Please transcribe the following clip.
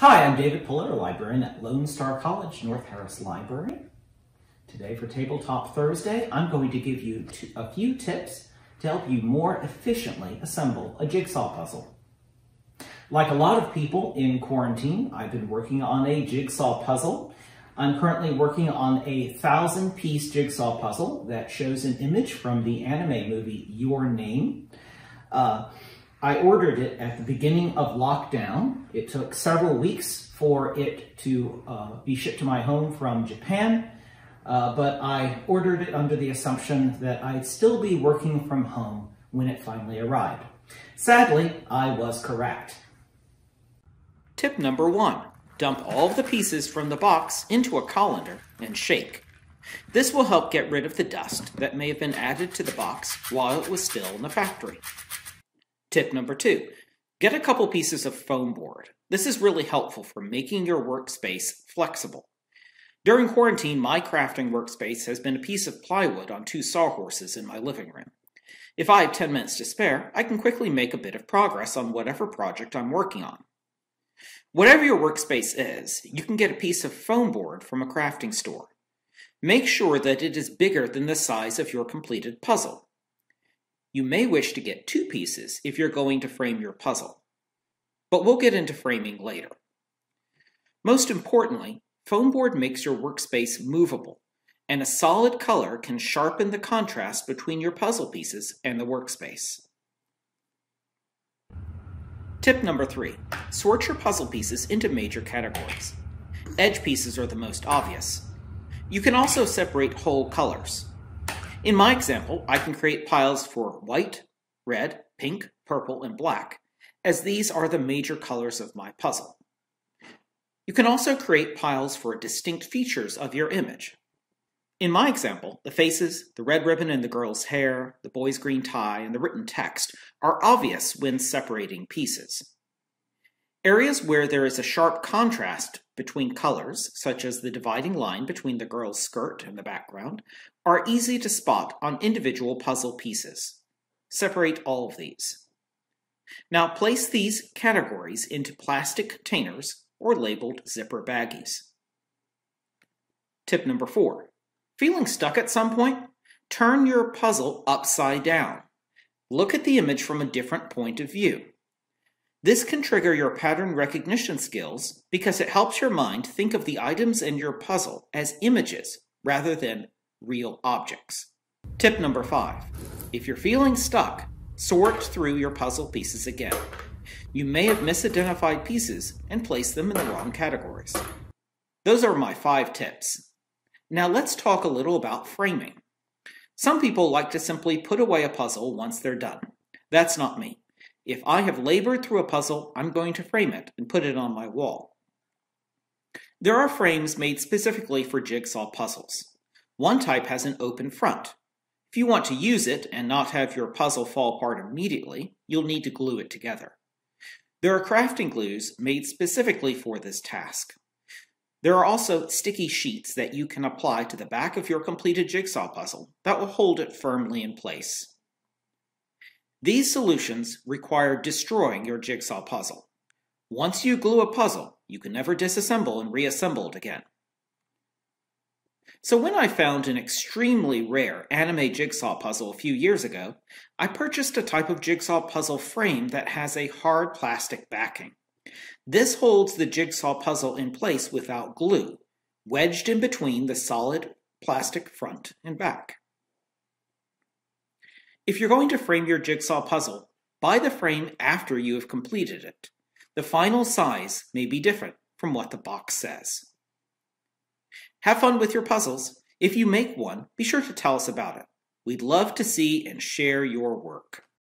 Hi, I'm David Puller, librarian at Lone Star College, North Harris Library. Today for Tabletop Thursday, I'm going to give you a few tips to help you more efficiently assemble a jigsaw puzzle. Like a lot of people in quarantine, I've been working on a jigsaw puzzle. I'm currently working on a thousand piece jigsaw puzzle that shows an image from the anime movie Your Name. Uh, I ordered it at the beginning of lockdown. It took several weeks for it to uh, be shipped to my home from Japan, uh, but I ordered it under the assumption that I'd still be working from home when it finally arrived. Sadly, I was correct. Tip number one, dump all of the pieces from the box into a colander and shake. This will help get rid of the dust that may have been added to the box while it was still in the factory. Tip number two, get a couple pieces of foam board. This is really helpful for making your workspace flexible. During quarantine, my crafting workspace has been a piece of plywood on two sawhorses in my living room. If I have 10 minutes to spare, I can quickly make a bit of progress on whatever project I'm working on. Whatever your workspace is, you can get a piece of foam board from a crafting store. Make sure that it is bigger than the size of your completed puzzle. You may wish to get two pieces if you're going to frame your puzzle, but we'll get into framing later. Most importantly, foam board makes your workspace movable, and a solid color can sharpen the contrast between your puzzle pieces and the workspace. Tip number three, sort your puzzle pieces into major categories. Edge pieces are the most obvious. You can also separate whole colors. In my example, I can create piles for white, red, pink, purple, and black, as these are the major colors of my puzzle. You can also create piles for distinct features of your image. In my example, the faces, the red ribbon in the girl's hair, the boy's green tie, and the written text are obvious when separating pieces. Areas where there is a sharp contrast between colors, such as the dividing line between the girl's skirt and the background, are easy to spot on individual puzzle pieces. Separate all of these. Now place these categories into plastic containers or labeled zipper baggies. Tip number four. Feeling stuck at some point? Turn your puzzle upside down. Look at the image from a different point of view. This can trigger your pattern recognition skills because it helps your mind think of the items in your puzzle as images rather than real objects. Tip number five. If you're feeling stuck, sort through your puzzle pieces again. You may have misidentified pieces and placed them in the wrong categories. Those are my five tips. Now let's talk a little about framing. Some people like to simply put away a puzzle once they're done. That's not me. If I have labored through a puzzle, I'm going to frame it and put it on my wall. There are frames made specifically for jigsaw puzzles. One type has an open front. If you want to use it and not have your puzzle fall apart immediately, you'll need to glue it together. There are crafting glues made specifically for this task. There are also sticky sheets that you can apply to the back of your completed jigsaw puzzle that will hold it firmly in place. These solutions require destroying your jigsaw puzzle. Once you glue a puzzle, you can never disassemble and reassemble it again. So when I found an extremely rare anime jigsaw puzzle a few years ago, I purchased a type of jigsaw puzzle frame that has a hard plastic backing. This holds the jigsaw puzzle in place without glue, wedged in between the solid plastic front and back. If you're going to frame your jigsaw puzzle, buy the frame after you have completed it. The final size may be different from what the box says. Have fun with your puzzles. If you make one, be sure to tell us about it. We'd love to see and share your work.